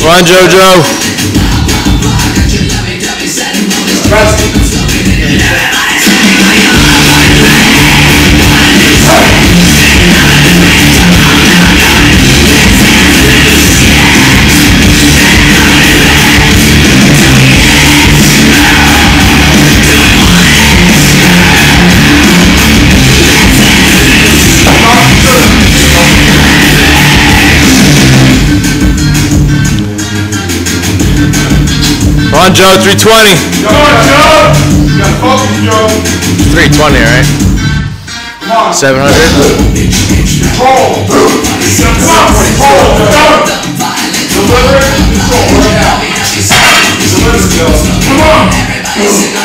Come on, JoJo. on, Joe. 320. Come on, Joe. You got focus, Joe. 320, right? Come on. 700. Deliver. Control. Right now. Come on.